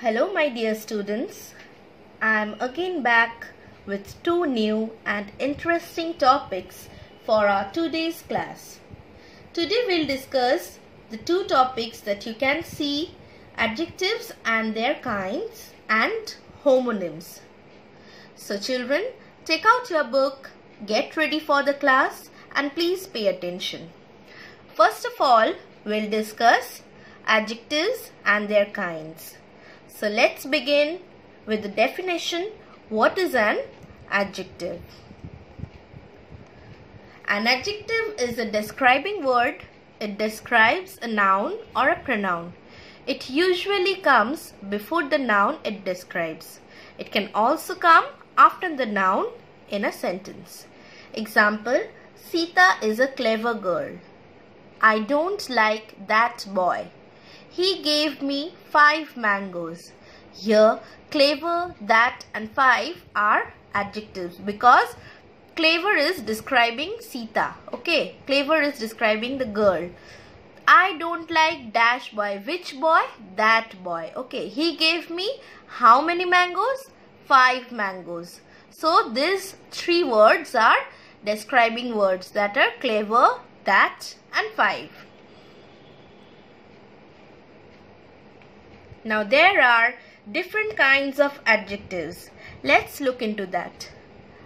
Hello, my dear students. I'm again back with two new and interesting topics for our today's class. Today, we'll discuss the two topics that you can see adjectives and their kinds and homonyms. So, children, take out your book, get ready for the class, and please pay attention. First of all, we'll discuss adjectives and their kinds. So let's begin with the definition. What is an adjective? An adjective is a describing word. It describes a noun or a pronoun. It usually comes before the noun it describes. It can also come after the noun in a sentence. Example, Sita is a clever girl. I don't like that boy. He gave me five mangoes. Here, clever, that and five are adjectives because clever is describing Sita. Okay, clever is describing the girl. I don't like dash boy. Which boy? That boy. Okay, he gave me how many mangoes? Five mangoes. So, these three words are describing words that are clever, that and five. Now there are different kinds of adjectives. Let's look into that.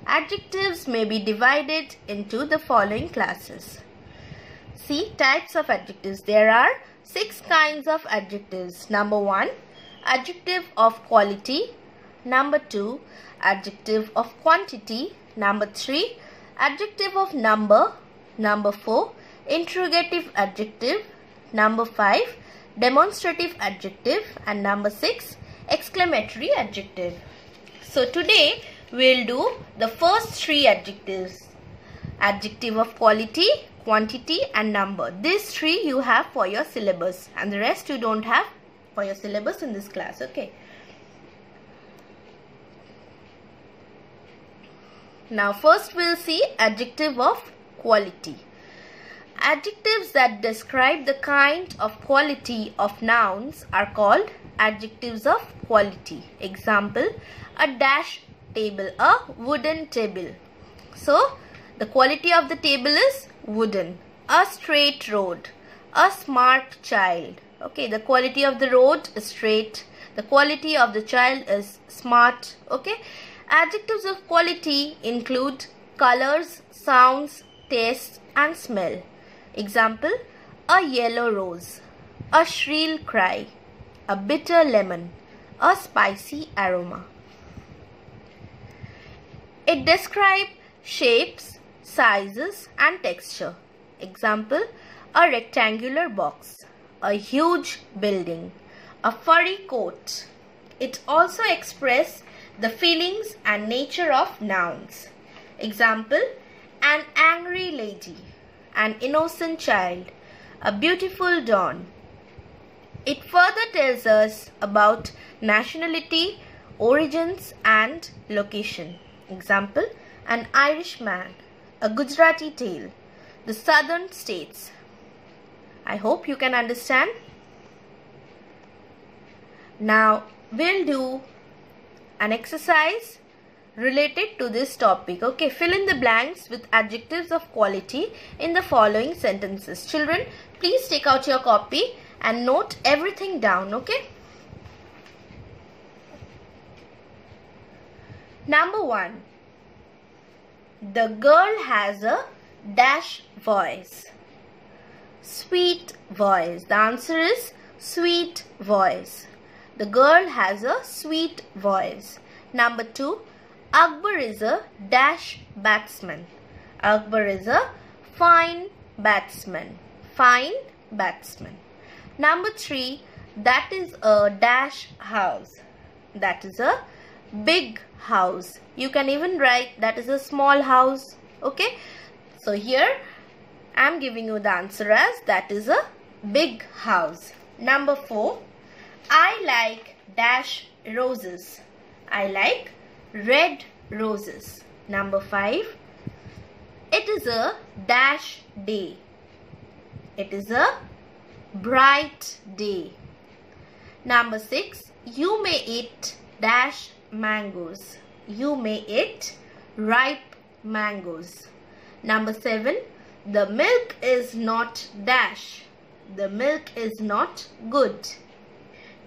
Adjectives may be divided into the following classes. See types of adjectives. There are six kinds of adjectives. Number one, adjective of quality. Number two, adjective of quantity. Number three, adjective of number. Number four, interrogative adjective. Number five, demonstrative adjective and number 6 exclamatory adjective. So today we'll do the first three adjectives adjective of quality, quantity and number. These three you have for your syllabus and the rest you don't have for your syllabus in this class. Okay. Now first we'll see adjective of quality. Adjectives that describe the kind of quality of nouns are called adjectives of quality. Example, a dash table, a wooden table. So, the quality of the table is wooden. A straight road, a smart child. Okay, the quality of the road is straight. The quality of the child is smart. Okay, adjectives of quality include colors, sounds, taste and smell. Example, a yellow rose, a shrill cry, a bitter lemon, a spicy aroma. It describes shapes, sizes and texture. Example, a rectangular box, a huge building, a furry coat. It also expresses the feelings and nature of nouns. Example, an angry lady an innocent child, a beautiful dawn. It further tells us about nationality, origins and location. Example, an Irish man, a Gujarati tale, the southern states. I hope you can understand. Now, we'll do an exercise related to this topic. Okay, fill in the blanks with adjectives of quality in the following sentences. Children, please take out your copy and note everything down. Okay. Number one. The girl has a dash voice. Sweet voice. The answer is sweet voice. The girl has a sweet voice. Number two. Akbar is a dash batsman. Akbar is a fine batsman. Fine batsman. Number three, that is a dash house. That is a big house. You can even write that is a small house. Okay. So here I am giving you the answer as that is a big house. Number four, I like dash roses. I like red roses. Number 5. It is a dash day. It is a bright day. Number 6. You may eat dash mangoes. You may eat ripe mangoes. Number 7. The milk is not dash. The milk is not good.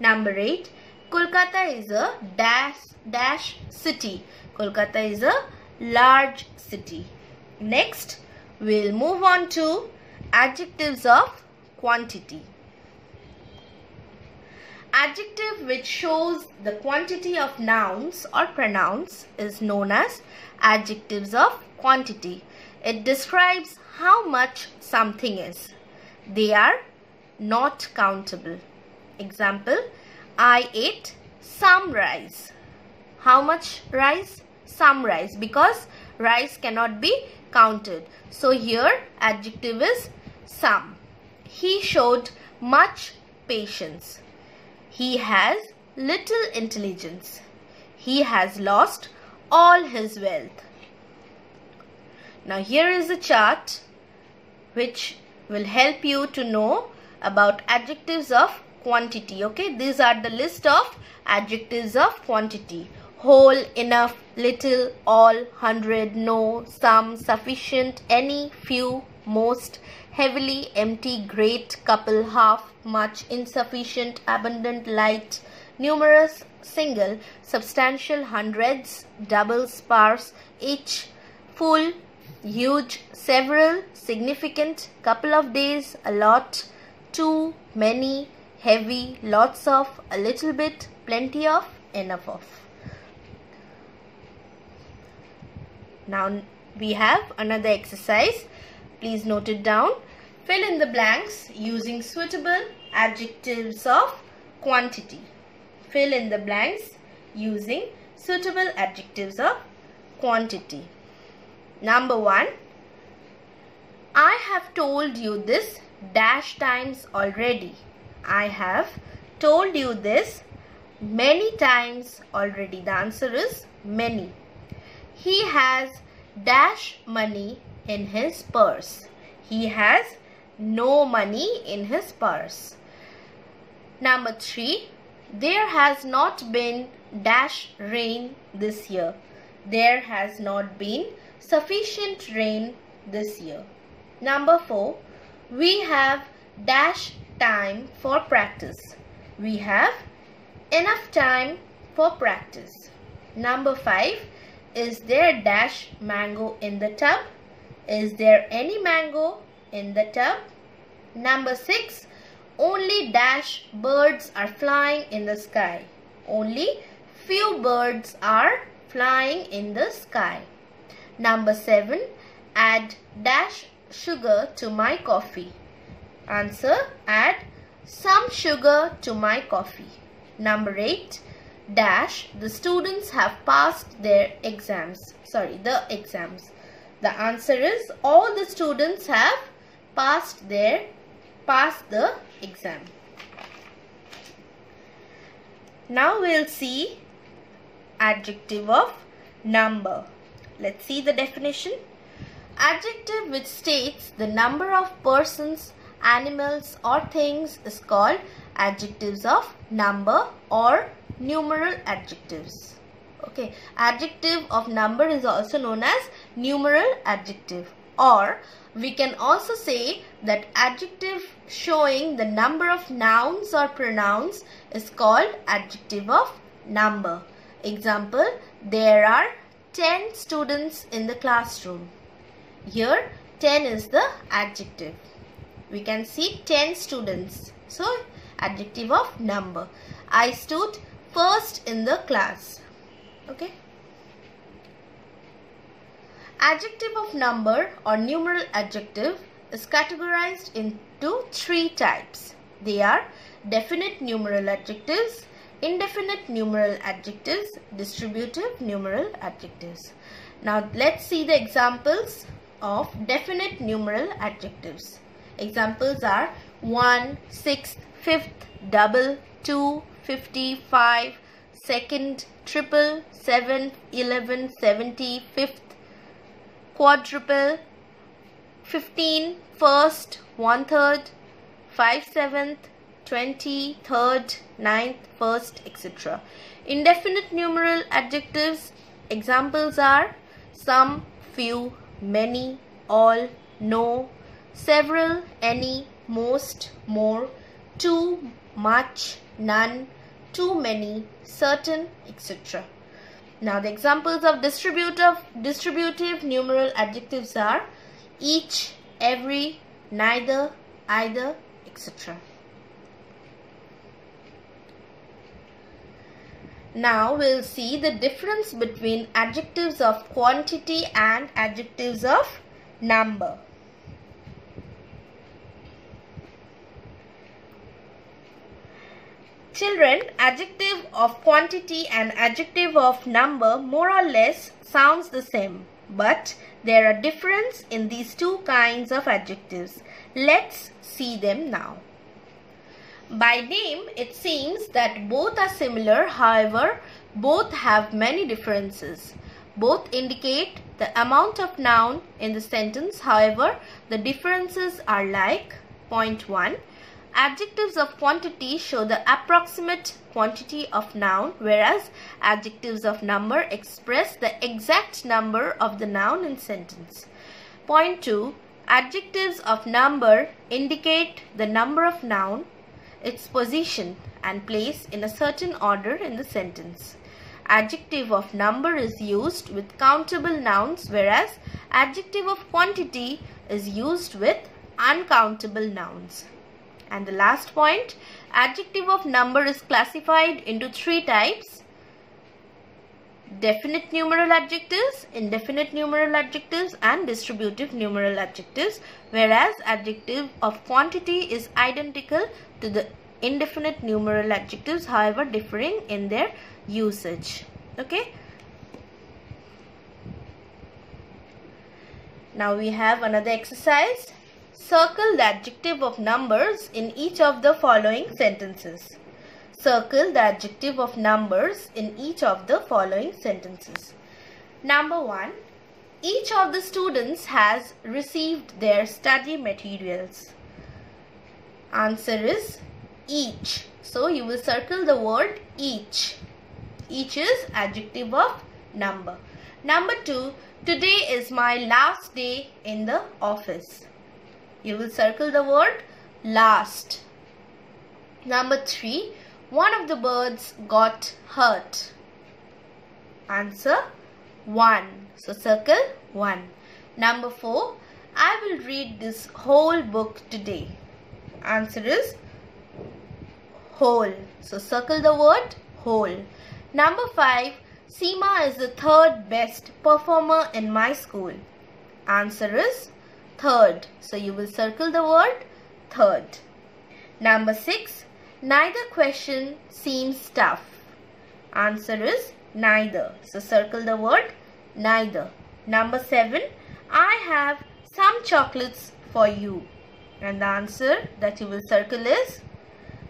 Number 8. Kolkata is a dash dash city. Kolkata is a large city. Next, we'll move on to adjectives of quantity. Adjective which shows the quantity of nouns or pronouns is known as adjectives of quantity. It describes how much something is. They are not countable. Example, I ate some rice. How much rice? Some rice because rice cannot be counted. So here adjective is some. He showed much patience. He has little intelligence. He has lost all his wealth. Now here is a chart which will help you to know about adjectives of quantity. Okay, these are the list of adjectives of quantity. Whole, enough, little, all, hundred, no, some, sufficient, any, few, most, heavily, empty, great, couple, half, much, insufficient, abundant, light, numerous, single, substantial, hundreds, double, sparse, each, full, huge, several, significant, couple of days, a lot, too, many, heavy, lots of, a little bit, plenty of, enough of. Now we have another exercise. Please note it down. Fill in the blanks using suitable adjectives of quantity. Fill in the blanks using suitable adjectives of quantity. Number 1. I have told you this dash times already. I have told you this many times already. The answer is many. He has dash money in his purse. He has no money in his purse. Number 3. There has not been dash rain this year. There has not been sufficient rain this year. Number 4. We have dash time for practice. We have enough time for practice. Number 5. Is there dash mango in the tub? Is there any mango in the tub? Number 6. Only dash birds are flying in the sky. Only few birds are flying in the sky. Number 7. Add dash sugar to my coffee. Answer. Add some sugar to my coffee. Number 8 dash the students have passed their exams. Sorry, the exams. The answer is all the students have passed their passed the exam. Now we'll see adjective of number. Let's see the definition. Adjective which states the number of persons animals or things is called adjectives of number or numeral adjectives. Okay, adjective of number is also known as numeral adjective or we can also say that adjective showing the number of nouns or pronouns is called adjective of number. Example, there are 10 students in the classroom. Here 10 is the adjective we can see 10 students. So, adjective of number. I stood first in the class. Okay. Adjective of number or numeral adjective is categorized into three types. They are definite numeral adjectives, indefinite numeral adjectives, distributive numeral adjectives. Now let's see the examples of definite numeral adjectives. Examples are 1, 6th, 5th, double, 2, 55, second, triple, 7th, 11, 70, 5th, quadruple, 15, first, one third, 5 seventh, 20, third, ninth, first, etc. Indefinite numeral adjectives examples are some, few, many, all, no, several, any, most, more, too, much, none, too many, certain, etc. Now the examples of distributive, distributive numeral adjectives are each, every, neither, either, etc. Now we'll see the difference between adjectives of quantity and adjectives of number. Children, adjective of quantity and adjective of number more or less sounds the same. But there are difference in these two kinds of adjectives. Let's see them now. By name, it seems that both are similar, however, both have many differences. Both indicate the amount of noun in the sentence, however, the differences are like point 1. Adjectives of quantity show the approximate quantity of noun, whereas adjectives of number express the exact number of the noun in sentence. Point 2. Adjectives of number indicate the number of noun, its position and place in a certain order in the sentence. Adjective of number is used with countable nouns whereas adjective of quantity is used with uncountable nouns. And the last point, adjective of number is classified into three types. Definite numeral adjectives, indefinite numeral adjectives and distributive numeral adjectives. Whereas adjective of quantity is identical to the indefinite numeral adjectives however differing in their usage. Okay? Now we have another exercise circle the adjective of numbers in each of the following sentences circle the adjective of numbers in each of the following sentences number 1 each of the students has received their study materials answer is each. So you will circle the word each. Each is adjective of number. Number two, today is my last day in the office. You will circle the word last. Number three, one of the birds got hurt. Answer one. So circle one. Number four, I will read this whole book today. Answer is whole. So circle the word whole. Number 5. Seema is the third best performer in my school. Answer is third. So you will circle the word third. Number 6. Neither question seems tough. Answer is neither. So circle the word neither. Number 7. I have some chocolates for you. And the answer that you will circle is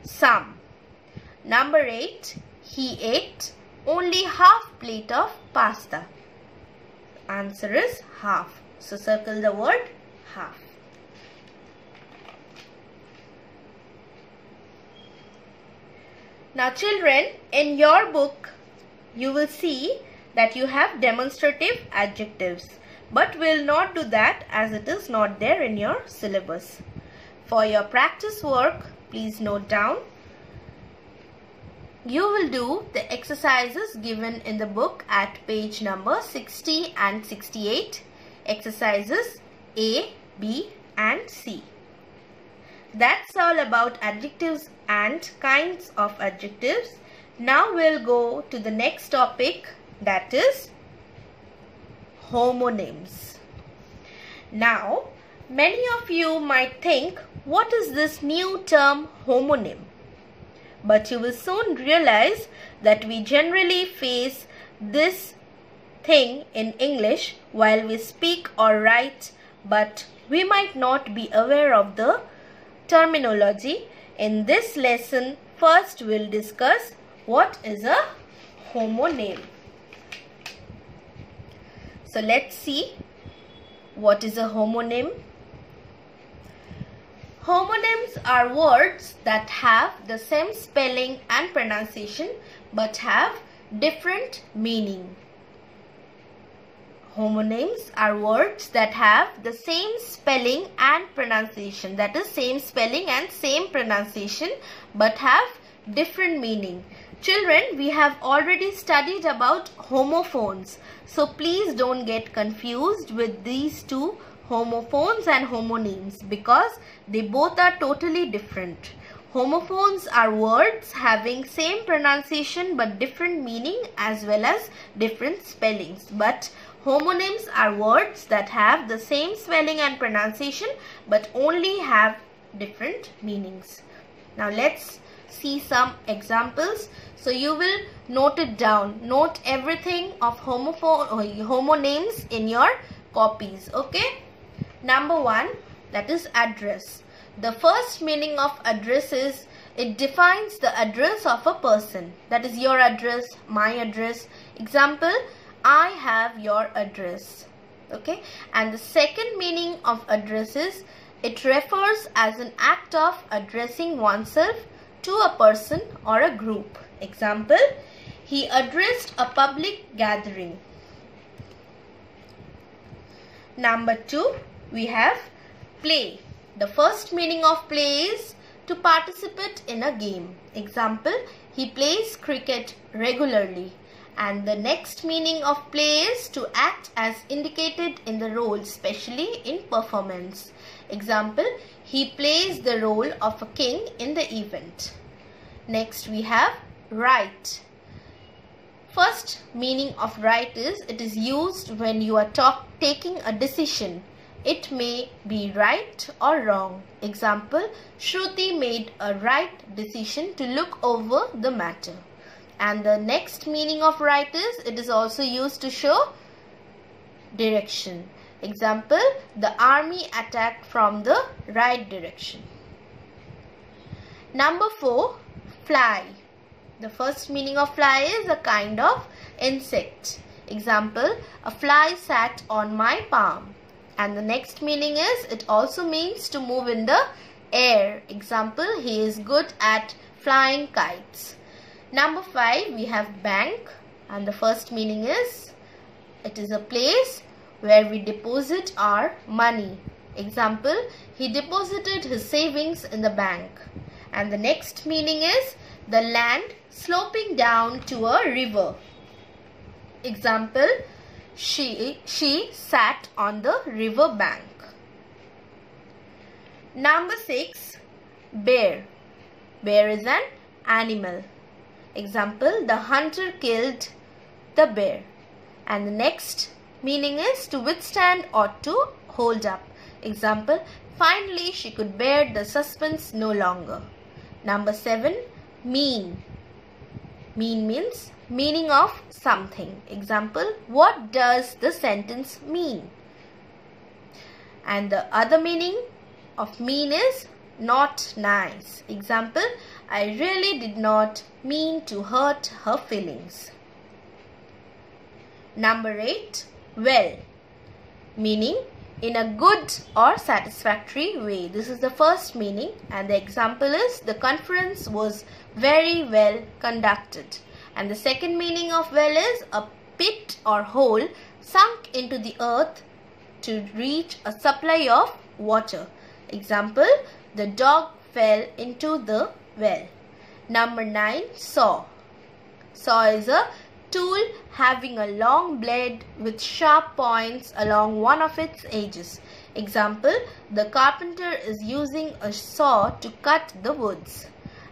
some. Number 8. He ate only half plate of pasta. Answer is half. So circle the word half. Now children, in your book, you will see that you have demonstrative adjectives. But we will not do that as it is not there in your syllabus. For your practice work, please note down you will do the exercises given in the book at page number 60 and 68. Exercises A, B and C. That's all about adjectives and kinds of adjectives. Now we'll go to the next topic that is homonyms. Now, many of you might think, what is this new term homonym? but you will soon realize that we generally face this thing in English while we speak or write but we might not be aware of the terminology. In this lesson, first we'll discuss what is a homonym. So let's see what is a homonym. Homonyms are words that have the same spelling and pronunciation but have different meaning. Homonyms are words that have the same spelling and pronunciation that is same spelling and same pronunciation but have different meaning. Children, we have already studied about homophones. So please don't get confused with these two homophones and homonyms because they both are totally different. Homophones are words having same pronunciation but different meaning as well as different spellings. But homonyms are words that have the same spelling and pronunciation but only have different meanings. Now let's see some examples. So you will note it down. Note everything of homonyms in your copies. Okay. Number one, that is address. The first meaning of address is it defines the address of a person. That is your address, my address. Example, I have your address. Okay. And the second meaning of address is it refers as an act of addressing oneself to a person or a group. Example, he addressed a public gathering. Number two, we have play. The first meaning of play is to participate in a game. Example, he plays cricket regularly. And the next meaning of play is to act as indicated in the role, especially in performance. Example, he plays the role of a king in the event. Next we have right. First meaning of right is it is used when you are talk, taking a decision it may be right or wrong. Example, Shruti made a right decision to look over the matter. And the next meaning of right is it is also used to show direction. Example, the army attacked from the right direction. Number 4, fly. The first meaning of fly is a kind of insect. Example, a fly sat on my palm. And the next meaning is it also means to move in the air. Example, he is good at flying kites. Number 5, we have bank. And the first meaning is it is a place where we deposit our money. Example, he deposited his savings in the bank. And the next meaning is the land sloping down to a river. Example, she, she sat on the river bank. Number 6. Bear. Bear is an animal. Example, the hunter killed the bear. And the next meaning is to withstand or to hold up. Example, finally she could bear the suspense no longer. Number 7. Mean. Mean means meaning of something. Example, what does the sentence mean? And the other meaning of mean is not nice. Example, I really did not mean to hurt her feelings. Number 8, well, meaning in a good or satisfactory way. This is the first meaning and the example is the conference was very well conducted. And the second meaning of well is a pit or hole sunk into the earth to reach a supply of water. Example, the dog fell into the well. Number 9, saw. Saw is a tool having a long blade with sharp points along one of its edges. Example, the carpenter is using a saw to cut the woods.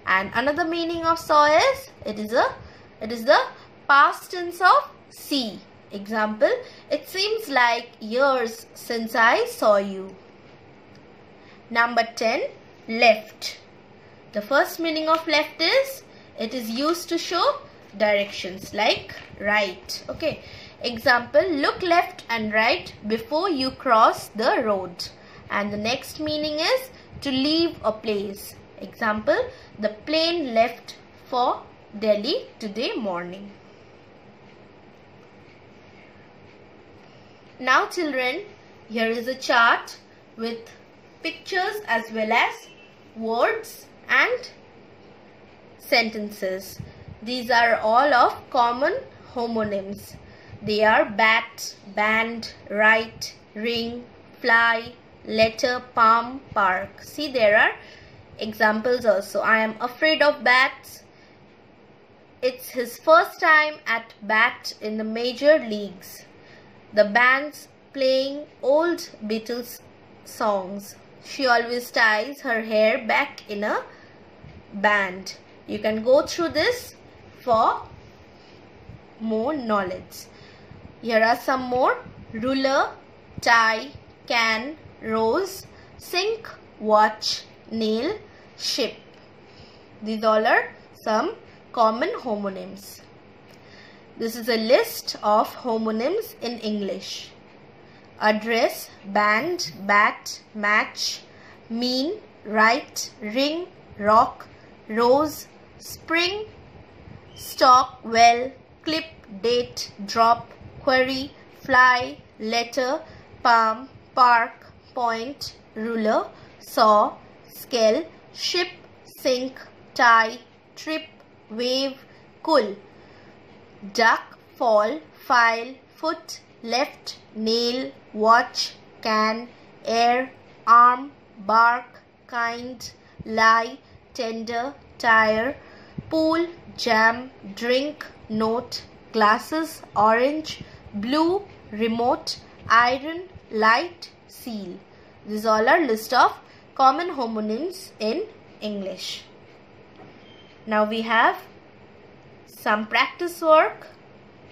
And another meaning of saw is, it is a it is the past tense of see. Example, it seems like years since I saw you. Number 10, left. The first meaning of left is it is used to show directions like right. Okay. Example, look left and right before you cross the road. And the next meaning is to leave a place. Example, the plane left for Delhi today morning. Now children, here is a chart with pictures as well as words and sentences. These are all of common homonyms. They are bat, band, right, ring, fly, letter, palm, park. See there are examples also. I am afraid of bats. It's his first time at bat in the major leagues. The band's playing old Beatles songs. She always ties her hair back in a band. You can go through this for more knowledge. Here are some more. Ruler, tie, can, rose, sink, watch, nail, ship. These all are some common homonyms. This is a list of homonyms in English. Address, band, bat, match, mean, right, ring, rock, rose, spring, stock, well, clip, date, drop, query, fly, letter, palm, park, point, ruler, saw, scale, ship, sink, tie, trip, wave, cool, duck, fall, file, foot, left, nail, watch, can, air, arm, bark, kind, lie, tender, tire, pool, jam, drink, note, glasses, orange, blue, remote, iron, light, seal. These all are list of common homonyms in English. Now we have some practice work.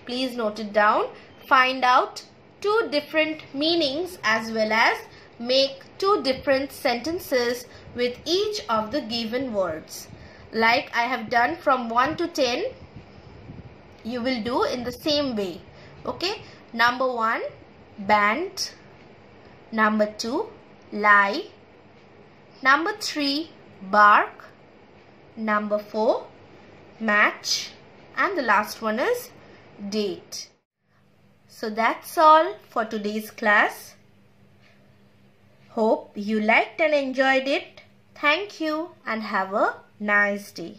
Please note it down. Find out two different meanings as well as make two different sentences with each of the given words. Like I have done from 1 to 10, you will do in the same way. Okay. Number 1, band. Number 2, lie. Number 3, bark. Number 4, match. And the last one is date. So that's all for today's class. Hope you liked and enjoyed it. Thank you and have a nice day.